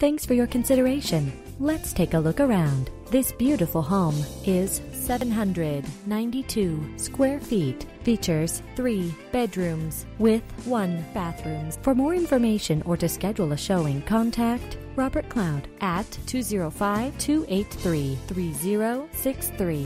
Thanks for your consideration. Let's take a look around. This beautiful home is 792 square feet. Features three bedrooms with one bathroom. For more information or to schedule a showing, contact Robert Cloud at 205 283 3063.